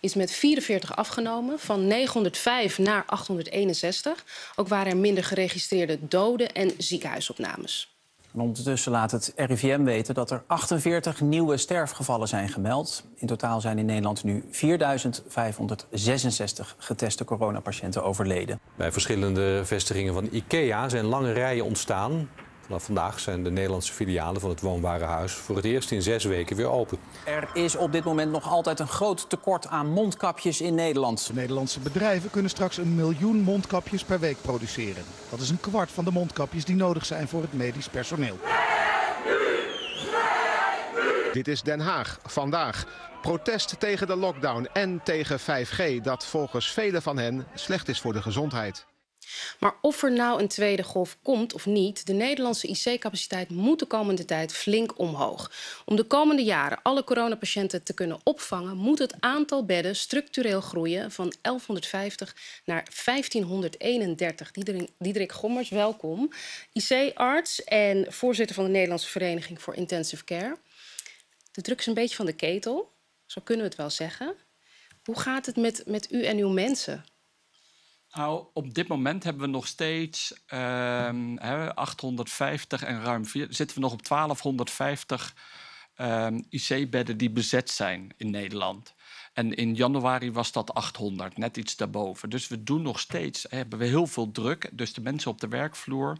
is met 44 afgenomen, van 905 naar 861. Ook waren er minder geregistreerde doden en ziekenhuisopnames. En ondertussen laat het RIVM weten dat er 48 nieuwe sterfgevallen zijn gemeld. In totaal zijn in Nederland nu 4.566 geteste coronapatiënten overleden. Bij verschillende vestigingen van IKEA zijn lange rijen ontstaan. Vanaf vandaag zijn de Nederlandse filialen van het Woonwarenhuis voor het eerst in zes weken weer open. Er is op dit moment nog altijd een groot tekort aan mondkapjes in Nederland. De Nederlandse bedrijven kunnen straks een miljoen mondkapjes per week produceren. Dat is een kwart van de mondkapjes die nodig zijn voor het medisch personeel. Dit is Den Haag vandaag. Protest tegen de lockdown en tegen 5G, dat volgens velen van hen slecht is voor de gezondheid. Maar of er nou een tweede golf komt of niet, de Nederlandse IC-capaciteit moet de komende tijd flink omhoog. Om de komende jaren alle coronapatiënten te kunnen opvangen, moet het aantal bedden structureel groeien van 1150 naar 1531. Diederik, Gommers, welkom. IC-arts en voorzitter van de Nederlandse Vereniging voor Intensive Care. De druk is een beetje van de ketel, zo kunnen we het wel zeggen. Hoe gaat het met, met u en uw mensen? Nou, op dit moment hebben we nog steeds um, 850 en ruim 4, zitten we nog op 1250 um, IC-bedden die bezet zijn in Nederland. En in januari was dat 800, net iets daarboven. Dus we doen nog steeds, hebben we heel veel druk. Dus de mensen op de werkvloer,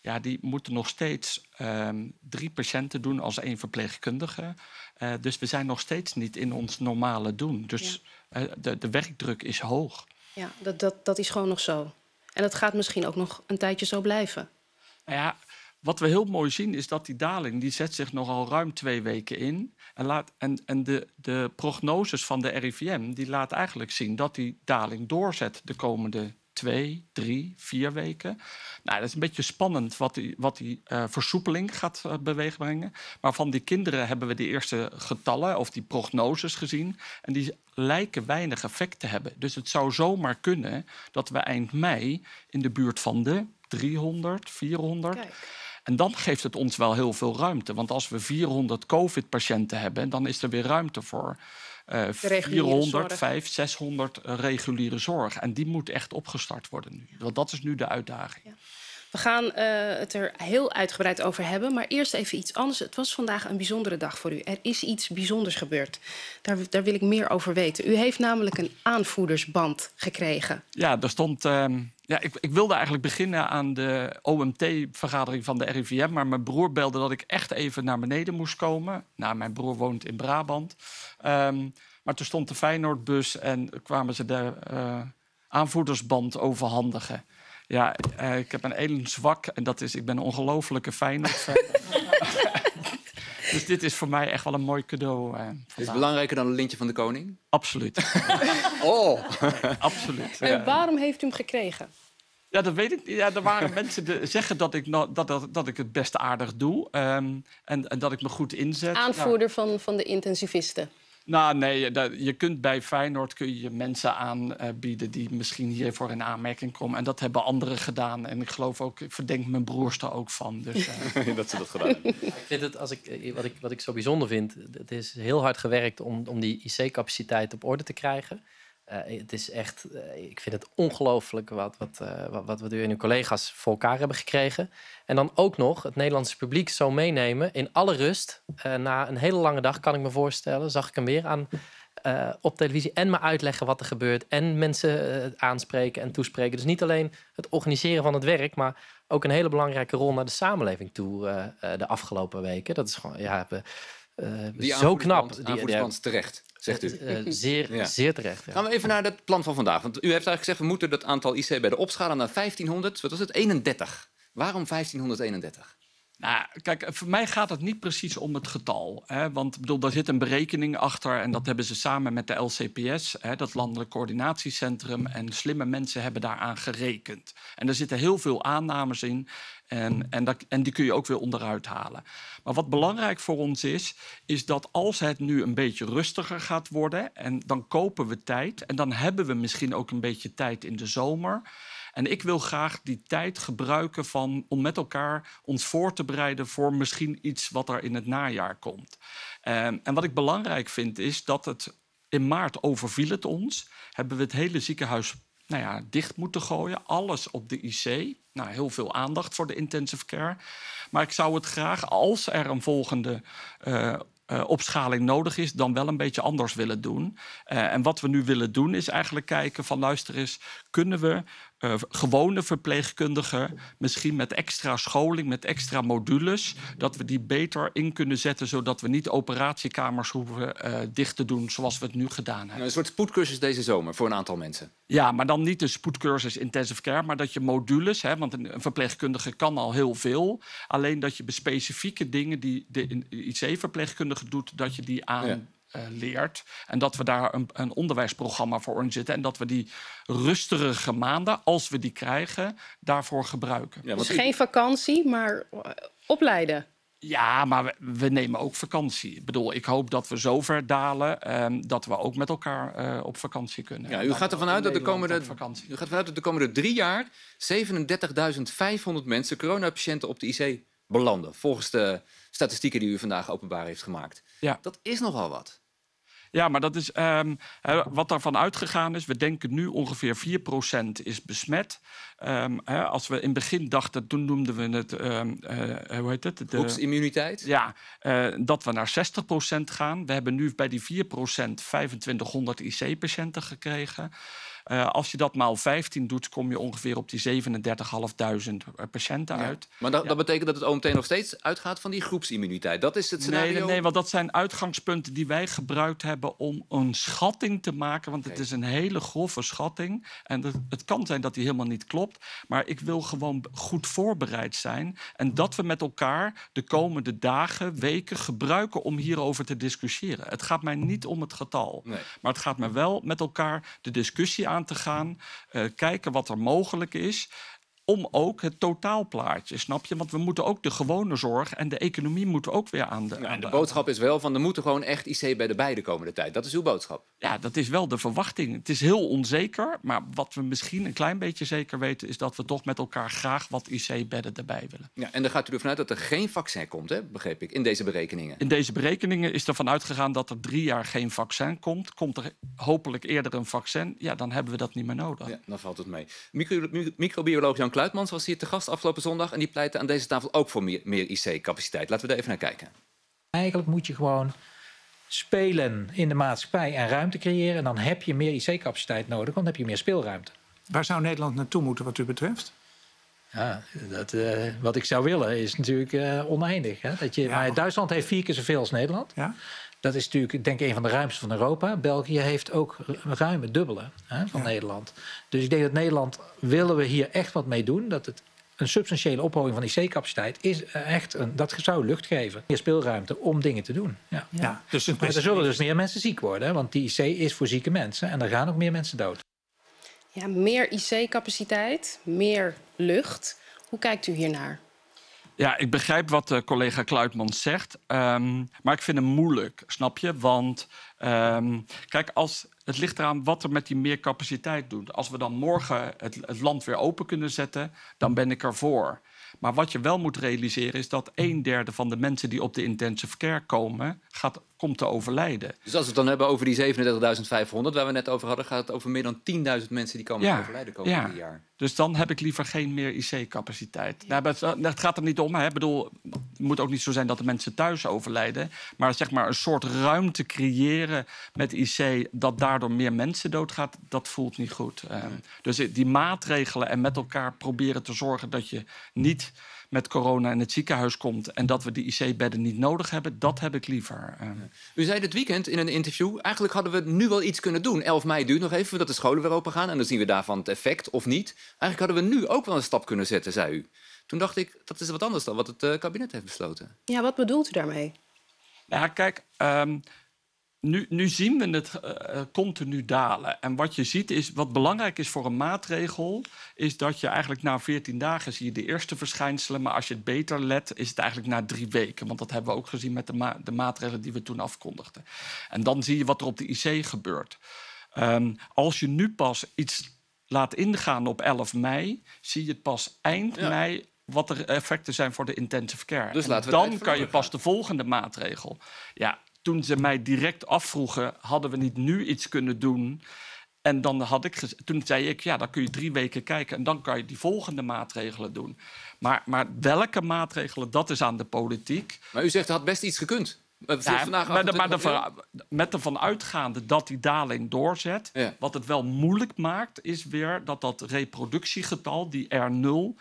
ja, die moeten nog steeds um, drie patiënten doen als één verpleegkundige. Uh, dus we zijn nog steeds niet in ons normale doen. Dus ja. uh, de, de werkdruk is hoog. Ja, dat, dat, dat is gewoon nog zo. En dat gaat misschien ook nog een tijdje zo blijven. Nou ja, wat we heel mooi zien is dat die daling die zet zich nogal ruim twee weken in. En, laat, en, en de, de prognoses van de RIVM die laat eigenlijk zien dat die daling doorzet de komende twee, drie, vier weken. Nou, dat is een beetje spannend wat die, wat die uh, versoepeling gaat uh, beweeg brengen. Maar van die kinderen hebben we de eerste getallen of die prognoses gezien. En die lijken weinig effect te hebben. Dus het zou zomaar kunnen dat we eind mei in de buurt van de 300, 400. Kijk. En dan geeft het ons wel heel veel ruimte. Want als we 400 COVID-patiënten hebben, dan is er weer ruimte voor uh, 400, 500, 600 reguliere zorg. En die moet echt opgestart worden nu. Want dat is nu de uitdaging. Ja. We gaan uh, het er heel uitgebreid over hebben. Maar eerst even iets anders. Het was vandaag een bijzondere dag voor u. Er is iets bijzonders gebeurd. Daar, daar wil ik meer over weten. U heeft namelijk een aanvoerdersband gekregen. Ja, daar stond. Uh, ja, ik, ik, wilde eigenlijk beginnen aan de OMT-vergadering van de RIVM. Maar mijn broer belde dat ik echt even naar beneden moest komen. Nou, mijn broer woont in Brabant. Um, maar toen stond de Feyenoordbus en kwamen ze de uh, aanvoerdersband overhandigen. Ja, uh, ik heb een één zwak en dat is, ik ben een ongelofelijke Feyenoord-fan. dus dit is voor mij echt wel een mooi cadeau. Uh, is het belangrijker dan een lintje van de koning? Absoluut. oh! Absoluut. En waarom heeft u hem gekregen? Ja, dat weet ik. Ja, er waren mensen die zeggen dat ik, no, dat, dat, dat ik het best aardig doe. Um, en, en, dat ik me goed inzet. Aanvoerder nou. van, van de intensivisten. Nou, nee, dat, je kunt bij Feyenoord kun je mensen aanbieden die misschien hiervoor in aanmerking komen. En dat hebben anderen gedaan. En ik geloof ook, ik verdenk mijn broers er ook van. Dus, uh... dat ze dat gedaan hebben. Ik vind het, als ik, wat, ik, wat ik zo bijzonder vind, het is heel hard gewerkt om, om die IC-capaciteit op orde te krijgen. Uh, het is echt, uh, ik vind het ongelooflijk wat, wat, uh, wat, wat u en uw collega's voor elkaar hebben gekregen. En dan ook nog het Nederlandse publiek zo meenemen in alle rust. na een hele lange dag, kan ik me voorstellen, zag ik hem weer aan op televisie. En me uitleggen wat er gebeurt. En mensen aanspreken en toespreken. Dus niet alleen het organiseren van het werk, maar ook een hele belangrijke rol naar de samenleving toe de afgelopen weken. Dat is gewoon, ja, die zo knap. Die, terecht zegt u. Uh, zeer, ja. zeer terecht. Ja. Gaan we even naar het plan van vandaag. Want u heeft eigenlijk gezegd, we moeten dat aantal IC-bedden opschalen naar 1500, wat was het, 31. Waarom 1531? Nou, kijk, voor mij gaat het niet precies om het getal. Hè? Want bedoel, daar zit een berekening achter en dat hebben ze samen met de LCPS, hè, dat Landelijk Coördinatiecentrum. En slimme mensen hebben daaraan gerekend. En er zitten heel veel aannames in en, en, dat, en die kun je ook weer onderuit halen. Maar wat belangrijk voor ons is, is dat als het nu een beetje rustiger gaat worden, en dan kopen we tijd en dan hebben we misschien ook een beetje tijd in de zomer. En ik wil graag die tijd gebruiken van, om met elkaar ons voor te bereiden voor misschien iets wat er in het najaar komt. Um, en wat ik belangrijk vind is dat het in maart overviel het ons. Hebben we het hele ziekenhuis nou ja, dicht moeten gooien. Alles op de IC. Nou, heel veel aandacht voor de intensive care. Maar ik zou het graag, als er een volgende uh, uh, opschaling nodig is, dan wel een beetje anders willen doen. Uh, en wat we nu willen doen is eigenlijk kijken van luister eens, kunnen we uh, gewone verpleegkundigen, misschien met extra scholing, met extra modules, dat we die beter in kunnen zetten, zodat we niet operatiekamers hoeven uh, dicht te doen zoals we het nu gedaan hebben. Nou, een soort spoedcursus deze zomer voor een aantal mensen. Ja, maar dan niet een spoedcursus intensive care, maar dat je modules, hè, want een, een verpleegkundige kan al heel veel, alleen dat je specifieke dingen die de IC-verpleegkundige doet, dat je die aan. Ja leert. En dat we daar een, een onderwijsprogramma voor in zitten. En dat we die rustige maanden, als we die krijgen, daarvoor gebruiken. Ja, dus geen vakantie, maar opleiden. Ja, maar we, we, nemen ook vakantie. Ik bedoel, ik hoop dat we zo ver dalen um, dat we ook met elkaar uh, op vakantie kunnen. Ja, u gaat ervan uit dat de komende, u gaat uit dat de komende drie jaar 37.500 mensen, coronapatiënten, op de IC belanden. Volgens de statistieken die u vandaag openbaar heeft gemaakt. Ja. Dat is nogal wat. Ja, maar dat is um, wat daarvan uitgegaan is. We denken nu ongeveer 4% is besmet. Um, hè, als we in het begin dachten, toen noemden we het, um, uh, hoe heet het? De groepsimmuniteit? Ja, uh, dat we naar 60% gaan. We hebben nu bij die 4% 2500 IC-patiënten gekregen. Uh, als je dat maal 15 doet, kom je ongeveer op die 37.500 patiënten ja. uit. Maar dat, ja. dat, betekent dat het OMT nog steeds uitgaat van die groepsimmuniteit. Dat is het scenario? Nee, nee, nee, want dat zijn uitgangspunten die wij gebruikt hebben om een schatting te maken. Want okay. het is een hele grove schatting. En het, het kan zijn dat die helemaal niet klopt. Maar ik wil gewoon goed voorbereid zijn. En dat we met elkaar de komende dagen, weken gebruiken om hierover te discussiëren. Het gaat mij niet om het getal. Nee. Maar het gaat me wel met elkaar de discussie aan te gaan. Uh, kijken wat er mogelijk is om ook het totaalplaatje, snap je? Want we moeten ook de gewone zorg en de economie moeten ook weer aan de... Ja, en de, boodschap is wel van, er moeten gewoon echt IC bij de bij de komende tijd. Dat is uw boodschap. Ja, dat is wel de verwachting. Het is heel onzeker, maar wat we misschien een klein beetje zeker weten... is dat we toch met elkaar graag wat IC-bedden erbij willen. Ja, en dan gaat u ervan uit dat er geen vaccin komt, hè? begreep ik, in deze berekeningen. In deze berekeningen is ervan uitgegaan dat er drie jaar geen vaccin komt. Komt er hopelijk eerder een vaccin, ja, dan hebben we dat niet meer nodig. Ja, dan valt het mee. Micro, microbioloog Jan Kluitmans was hier te gast afgelopen zondag. En die pleitte aan deze tafel ook voor meer, meer IC-capaciteit. Laten we daar even naar kijken. Eigenlijk moet je gewoon spelen in de maatschappij en ruimte creëren. En dan heb je meer IC-capaciteit nodig, want dan heb je meer speelruimte. Waar zou Nederland naartoe moeten wat u betreft? Ja, dat, uh, wat ik zou willen is natuurlijk uh, oneindig. Hè? Dat je, ja, maar Duitsland heeft vier keer zoveel als Nederland. Ja? Dat is natuurlijk, denk ik, een van de ruimste van Europa. België heeft ook ruim het dubbele hè, van ja. Nederland. Dus ik denk dat Nederland, willen we hier echt wat mee doen... dat het een substantiële ophoging van IC-capaciteit is echt een, dat zou lucht geven. Meer speelruimte om dingen te doen. Ja. Ja, dus maar er zullen dus meer mensen ziek worden, want die IC is voor zieke mensen en er gaan ook meer mensen dood. Ja, meer IC-capaciteit, meer lucht. Hoe kijkt u hiernaar? Ja, ik begrijp wat uh, collega Kluitman zegt. Um, maar ik vind hem moeilijk, snap je? Want um, kijk, als, het ligt eraan wat er met die meer capaciteit doet. Als we dan morgen het, het land weer open kunnen zetten, dan ben ik ervoor. Maar wat je wel moet realiseren is dat een derde van de mensen die op de intensive care komen, gaat, komt te overlijden. Dus als we het dan hebben over die 37.500 waar we net over hadden, gaat het over meer dan 10.000 mensen die komen ja, te overlijden komende ja. jaar. Dus dan heb ik liever geen meer IC-capaciteit. Ja. Nou, het gaat er niet om. Hè. Ik bedoel, het moet ook niet zo zijn dat de mensen thuis overlijden. Maar zeg maar een soort ruimte creëren met IC dat daardoor meer mensen doodgaat, dat voelt niet goed. Um, dus die maatregelen en met elkaar proberen te zorgen dat je niet met corona in het ziekenhuis komt en dat we die IC-bedden niet nodig hebben, dat heb ik liever. Uh. U zei dit weekend in een interview, eigenlijk hadden we nu wel iets kunnen doen. 11 mei duurt nog even voordat de scholen weer open gaan en dan zien we daarvan het effect of niet. Eigenlijk hadden we nu ook wel een stap kunnen zetten, zei u. Toen dacht ik, dat is wat anders dan wat het uh, kabinet heeft besloten. Ja, wat bedoelt u daarmee? Ja, kijk, um, nu, nu, zien we het uh, continu dalen. En wat je ziet is, wat belangrijk is voor een maatregel, is dat je eigenlijk na 14 dagen zie je de eerste verschijnselen. Maar als je het beter let, is het eigenlijk na drie weken. Want dat hebben we ook gezien met de, ma de maatregelen die we toen afkondigden. En dan zie je wat er op de IC gebeurt. Um, als je nu pas iets laat ingaan op 11 mei, zie je het pas eind ja. mei wat de effecten zijn voor de intensive care. Dus en dan kan je pas de volgende maatregel. Ja, toen ze mij direct afvroegen, hadden we niet nu iets kunnen doen? En dan had ik toen zei ik, ja, dan kun je drie weken kijken en dan kan je die volgende maatregelen doen. Maar, maar welke maatregelen, dat is aan de politiek. Maar u zegt, er had best iets gekund. Eh, Ja, maar de, maar de, 28 april. van- met ervan uitgaande dat die daling doorzet. Ja. Wat het wel moeilijk maakt, is weer dat dat reproductiegetal, die R0,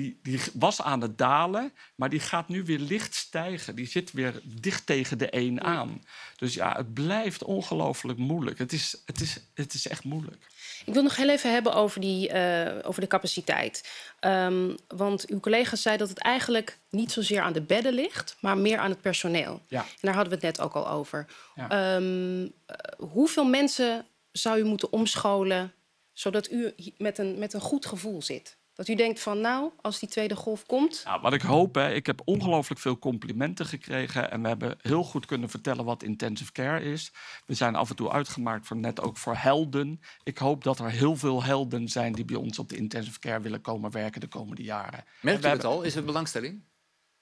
die, die was aan het dalen, maar die gaat nu weer licht stijgen. Die zit weer dicht tegen de 1 aan. Dus ja, het blijft ongelooflijk moeilijk. Het is, het, is, het is echt moeilijk. Ik wil nog heel even hebben over, die, eh, over de capaciteit. Ehm, want uw collega zei dat het eigenlijk niet zozeer aan de bedden ligt, maar meer aan het personeel. Ja. En daar hadden we het net ook al over. Ja. Ehm, eh, hoeveel mensen zou u moeten omscholen zodat u met een, met een goed gevoel zit? Dat u denkt van nou, als die tweede golf komt, Nou, wat ik hoop, hè, ik heb ongelooflijk veel complimenten gekregen. En we hebben heel goed kunnen vertellen wat intensive care is. We zijn af en toe uitgemaakt voor net ook voor helden. Ik hoop dat er heel veel helden zijn die bij ons op de intensive care willen komen werken de komende jaren. Merkt u we het al? Is er belangstelling?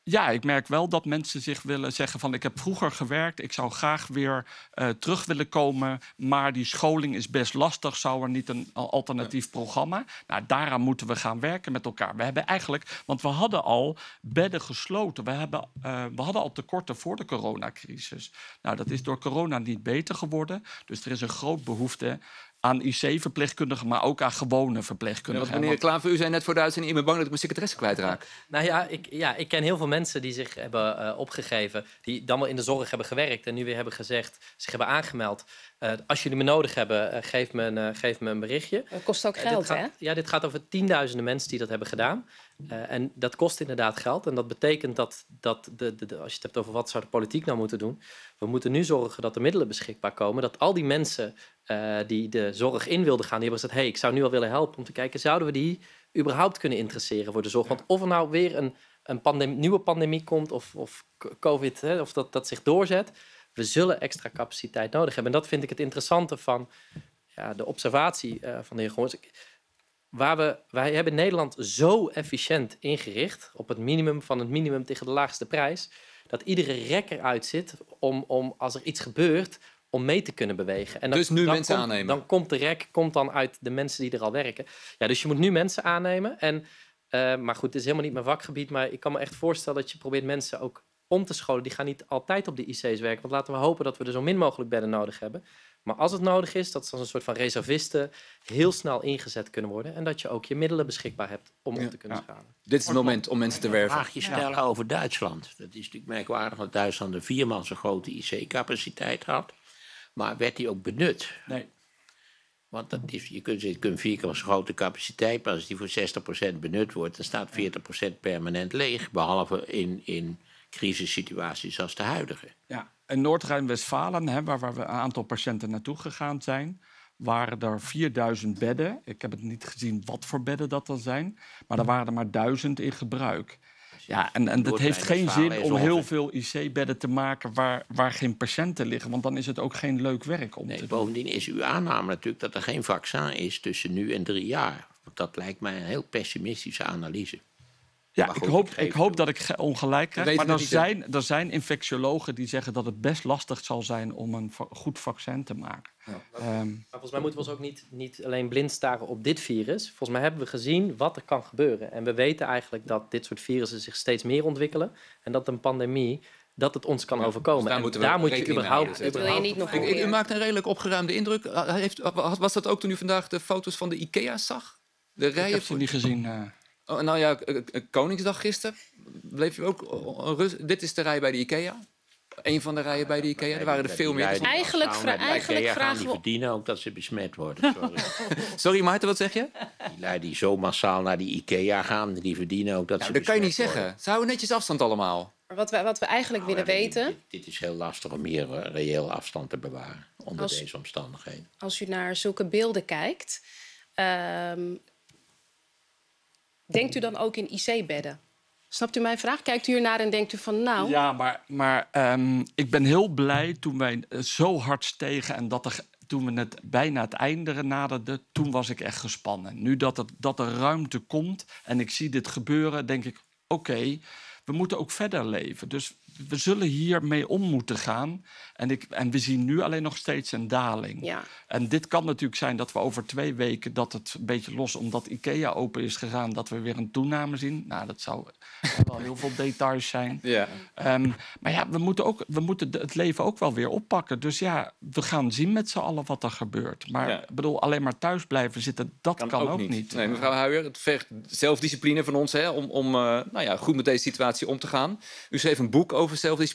Ja, ik merk wel dat mensen zich willen zeggen van ik heb vroeger gewerkt, ik zou graag weer eh, terug willen komen, maar die scholing is best lastig, zou er niet een al- alternatief programma? Nou, daaraan moeten we gaan werken met elkaar. We hebben eigenlijk, want we hadden al bedden gesloten, we, hebben, eh, we hadden al tekorten voor de coronacrisis. Nou, dat is door corona niet beter geworden, dus er is een groot behoefte aan IC-verpleegkundigen, maar ook aan gewone Ja, verpleegkundigen. want meneer Klaver, u zei net voor de uitzending... ik ben bang dat ik mijn secretaresse kwijtraak. Nou ja ik, ja, ik ken heel veel mensen die zich hebben eh, opgegeven, die dan wel in de zorg hebben gewerkt en nu weer hebben gezegd, zich hebben aangemeld. eh, als jullie me nodig hebben, eh, geef, me een, eh, geef me een berichtje. dat kost ook geld, gaat, hè? Ja, dit gaat over tienduizenden mensen die dat hebben gedaan. Eh, en dat kost inderdaad geld. En dat betekent dat, dat de, de, de- als je het hebt over wat zou de politiek nou moeten doen, we moeten nu zorgen dat er middelen beschikbaar komen. Dat al die mensen eh, die de zorg in wilden gaan, die hebben gezegd: hey, ik zou nu al willen helpen om te kijken, zouden we die überhaupt kunnen interesseren voor de zorg? Want of er nou weer een, een nieuwe pandemie komt of, of COVID, hè, of dat, dat zich doorzet, we zullen extra capaciteit nodig hebben. En dat vind ik het interessante van ja, de observatie eh, van de heer Goorns. Waar we, wij hebben Nederland zo efficiënt ingericht, op het minimum van het minimum tegen de laagste prijs, dat iedere rek eruit zit om, om als er iets gebeurt, om mee te kunnen bewegen. En Dus nu dan mensen komt, aannemen. Dan komt de rek komt dan uit de mensen die er al werken. Ja, dus je moet nu mensen aannemen. En, eh, maar goed, het is helemaal niet mijn vakgebied, maar ik kan me echt voorstellen dat je probeert mensen ook om te scholen. Die gaan niet altijd op de IC's werken, want laten we hopen dat we er zo min mogelijk bedden nodig hebben. Maar als het nodig is, dat ze als een soort van reservisten heel snel ingezet kunnen worden. En dat je ook je middelen beschikbaar hebt om op te kunnen schalen. Dit is het moment om mensen te werven. vraag je stellen over Duitsland. Dat is natuurlijk merkwaardig dat Duitsland een viermaal zo grote IC-capaciteit had. Maar werd die ook benut? Nee. Want dat is, je kunt, kunt vier keer grote capaciteit, maar als die voor 60% benut wordt, dan staat 40% permanent leeg. Behalve in, in crisissituaties als de huidige. Ja, in Noord-Rijn-Westfalen, hè, waar, waar we een aantal patiënten naartoe gegaan zijn, waren er 4000 bedden. Ik heb het niet gezien wat voor bedden dat dan zijn, maar er waren er maar 1000 in gebruik. Ja, en, en het heeft geen zin om heel veel IC-bedden te maken waar, waar geen patiënten liggen, want dan is het ook geen leuk werk om Nee, te doen. bovendien is uw aanname natuurlijk dat er geen vaccin is tussen nu en drie jaar. Want dat lijkt mij een heel pessimistische analyse. Ja, ik hoop, ik hoop dat ik ge- ongelijk krijg. Maar er zijn, er zijn infectiologen die zeggen dat het best lastig zal zijn om een goed vaccin te maken. Ehm, Maar volgens mij moeten we ons ook niet, niet alleen blind staren op dit virus. Volgens mij hebben we gezien wat er kan gebeuren. En we weten eigenlijk dat dit soort virussen zich steeds meer ontwikkelen. En dat een pandemie, dat het ons kan overkomen. dus daar en moeten we daar moet je rekening mee überhaupt... houden, Dat wil je niet nog u keer. maakt een redelijk opgeruimde indruk. Uh, Heeft, was dat ook toen u vandaag de foto's van de IKEA zag? De ik rijen heb ze voor... niet gezien. eh. Oh, nou ja, Koningsdag gisteren. Bleef u ook eh, rust- Dit is de rij bij de IKEA. Een van de rijen bij de IKEA. Er waren er veel meer. Eigenlijk vra- eigenlijk vragen Die we- verdienen ook dat ze besmet worden. Sorry. Sorry Maarten, wat zeg je? die lui die zo massaal naar die IKEA gaan, die verdienen ook dat Nou, ze dat kan je niet zeggen. Ze houden netjes afstand allemaal. Maar wat we, wat we eigenlijk worden. willen Nou, weten, Dit, dit is heel lastig om hier eh, reëel afstand te bewaren onder Als- deze omstandigheden. als u naar zulke beelden kijkt, ehm, denkt u dan ook in IC-bedden? Snapt u mijn vraag? Kijkt u ernaar en denkt u van nou, Ja, maar, maar ehm, ik ben heel blij toen wij eh, zo hard stegen en dat er, toen we het bijna het einde naderden, toen was ik echt gespannen. Nu dat, het, dat er ruimte komt en ik zie dit gebeuren, denk ik: oké, we moeten ook verder leven. Dus we zullen hiermee om moeten gaan. En, ik, en we zien nu alleen nog steeds een daling. Ja. En dit kan natuurlijk zijn dat we over twee weken dat het een beetje los, omdat IKEA open is gegaan, dat we weer een toename zien. Nou, dat zou wel heel veel details zijn. Ja. Ehm, maar ja, we moeten, ook, we moeten het leven ook wel weer oppakken. Dus ja, we gaan zien met z'n allen wat er gebeurt. Maar Ja. ik bedoel, alleen maar thuis blijven zitten, dat kan, ook, niet. Nee, mevrouw Huijer, het vergt zelfdiscipline van ons hè, om, om eh, nou ja, goed met deze situatie om te gaan. U schreef een boek over zelfdiscipline.